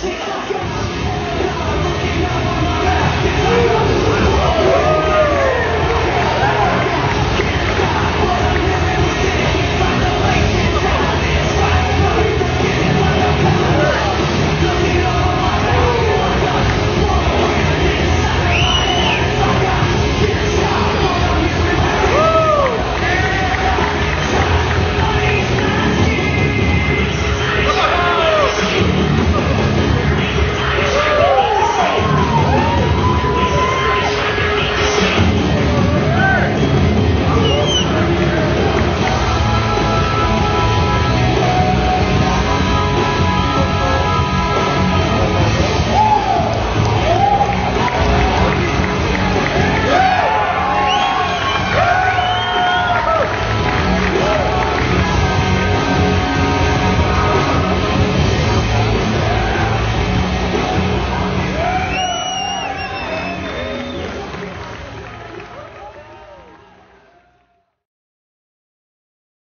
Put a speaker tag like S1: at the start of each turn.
S1: Sensacional!